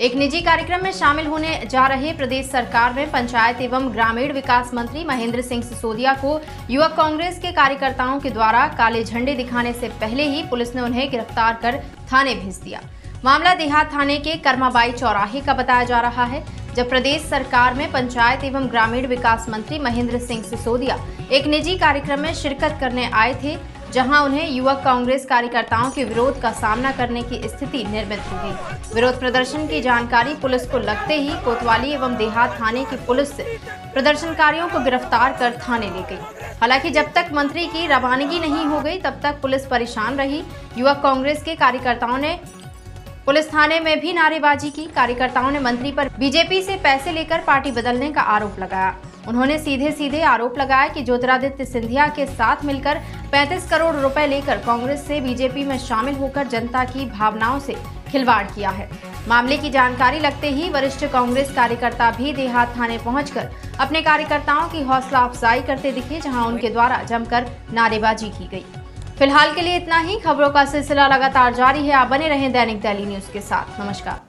एक निजी कार्यक्रम में शामिल होने जा रहे प्रदेश सरकार में पंचायत एवं ग्रामीण विकास मंत्री महेंद्र सिंह सिसोदिया को युवक कांग्रेस के कार्यकर्ताओं के द्वारा काले झंडे दिखाने से पहले ही पुलिस ने उन्हें गिरफ़्तार कर थाने भेज दिया। मामला देहात थाने के कर्माबाई चौराहे का बताया जा रहा है, जब प्रदेश सरकार में पंचायत एवं ग्रामीण विकास मंत्री महेंद्र सिंह सिसोदिया एक निजी कार्यक्रम में शिरकत करने आए थे जहाँ उन्हें युवक कांग्रेस कार्यकर्ताओं के विरोध का सामना करने की स्थिति निर्मित हो गई। विरोध प्रदर्शन की जानकारी पुलिस को लगते ही कोतवाली एवं देहात थाने की पुलिस प्रदर्शनकारियों को गिरफ़्तार कर थाने ले गई। हालाँकि जब तक मंत्री की रवानगी नहीं हो गई, तब तक पुलिस परेशान रही। युवक कांग्रेस के कार्यकर्ताओं ने पुलिस थाने में भी नारेबाजी की। कार्यकर्ताओं ने मंत्री पर बीजेपी से पैसे लेकर पार्टी बदलने का आरोप लगाया। उन्होंने सीधे सीधे आरोप लगाया कि ज्योतिरादित्य सिंधिया के साथ मिलकर 35 करोड़ रुपए लेकर कांग्रेस से बीजेपी में शामिल होकर जनता की भावनाओं से खिलवाड़ किया है। मामले की जानकारी लगते ही वरिष्ठ कांग्रेस कार्यकर्ता भी देहात थाने पहुंचकर अपने कार्यकर्ताओं की हौसला अफजाई करते दिखे, जहाँ उनके द्वारा जमकर नारेबाजी की गई। फ़िलहाल के लिए इतना ही। खबरों का सिलसिला लगातार जारी है। आप बने रहें दैनिक दिल्ली न्यूज़ के साथ। नमस्कार।